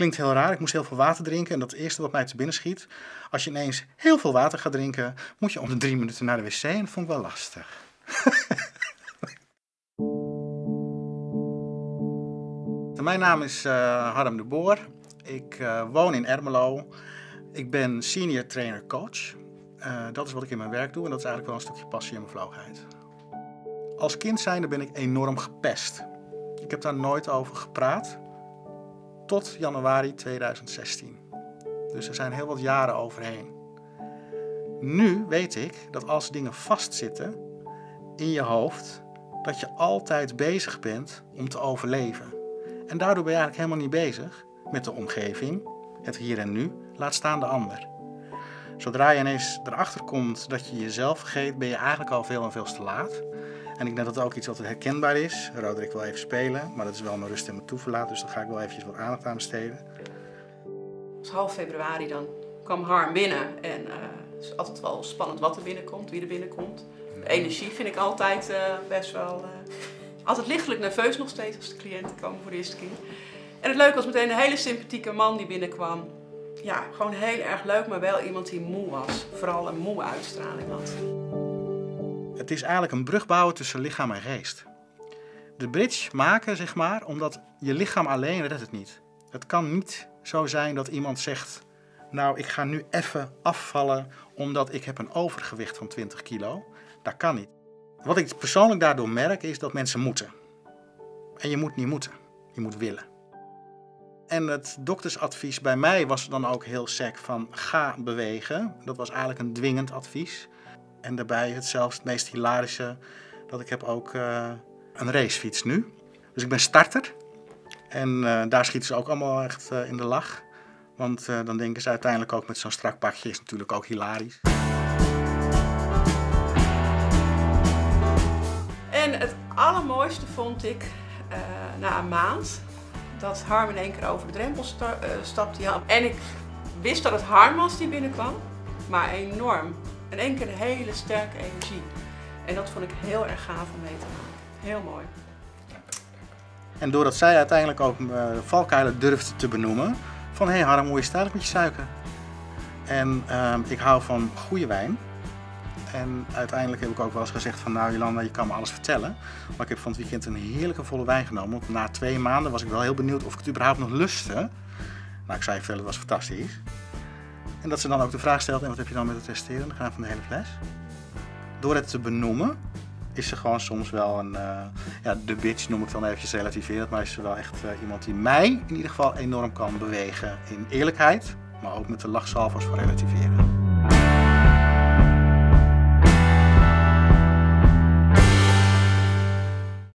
Klinkt heel raar, ik moest heel veel water drinken. En dat eerste wat mij te binnen schiet, als je ineens heel veel water gaat drinken, moet je om de drie minuten naar de wc. En vond ik wel lastig. Mijn naam is uh, Harm de Boer. Ik uh, woon in Ermelo. Ik ben senior trainer coach. Uh, dat is wat ik in mijn werk doe en dat is eigenlijk wel een stukje passie en bevlogenheid. Als kind zijnde ben ik enorm gepest. Ik heb daar nooit over gepraat tot januari 2016. Dus er zijn heel wat jaren overheen. Nu weet ik dat als dingen vastzitten in je hoofd, dat je altijd bezig bent om te overleven. En daardoor ben je eigenlijk helemaal niet bezig met de omgeving, het hier en nu, laat staan de ander. Zodra je ineens erachter komt dat je jezelf vergeet, ben je eigenlijk al veel en veel te laat. En ik denk dat dat ook iets wat herkenbaar is. Roderick wil even spelen, maar dat is wel mijn rust en mijn toeverlaat, dus daar ga ik wel eventjes wat aandacht aan besteden. Het was half februari, dan kwam Harm binnen en uh, het is altijd wel spannend wat er binnenkomt, wie er binnenkomt. Energie vind ik altijd uh, best wel, uh, altijd lichtelijk nerveus nog steeds als de cliënten komen voor de eerste keer. En het leuke was meteen een hele sympathieke man die binnenkwam. Ja, gewoon heel erg leuk, maar wel iemand die moe was. Vooral een moe uitstraling had. Het is eigenlijk een brug bouwen tussen lichaam en geest. De bridge maken, zeg maar, omdat je lichaam alleen redt het niet. Het kan niet zo zijn dat iemand zegt, nou ik ga nu even afvallen omdat ik heb een overgewicht van 20 kilo. Dat kan niet. Wat ik persoonlijk daardoor merk is dat mensen moeten. En je moet niet moeten, je moet willen. En het doktersadvies bij mij was dan ook heel sec van ga bewegen. Dat was eigenlijk een dwingend advies. En daarbij het zelfs het meest hilarische, dat ik heb ook uh, een racefiets nu. Dus ik ben starter. En uh, daar schieten ze ook allemaal echt uh, in de lach. Want dan denken ze uiteindelijk ook met zo'n strak pakje is natuurlijk ook hilarisch. En het allermooiste vond ik na een maand dat Harm in één keer over de drempel sta stapte. Ja. En ik wist dat het Harm was die binnenkwam, maar enorm in één keer een hele sterke energie. En dat vond ik heel erg gaaf om mee te maken. Heel mooi. En doordat zij uiteindelijk ook uh, valkuilen durfde te benoemen, van hé hey Harm, hoe is het met je suiker? En uh, ik hou van goede wijn. En uiteindelijk heb ik ook wel eens gezegd van nou Jolanda, je kan me alles vertellen. Maar ik heb van het weekend een heerlijke volle wijn genomen. Want na twee maanden was ik wel heel benieuwd of ik het überhaupt nog lustte. Nou, ik zei vertellen, het was fantastisch. En dat ze dan ook de vraag stelt, en wat heb je dan met het resteren? Dan gaan van de hele fles. Door het te benoemen, is ze gewoon soms wel een, uh, ja, de bitch noem ik dan eventjes relativerend, maar is ze wel echt uh, iemand die mij in ieder geval enorm kan bewegen in eerlijkheid, maar ook met de lachsalvers voor relativeren.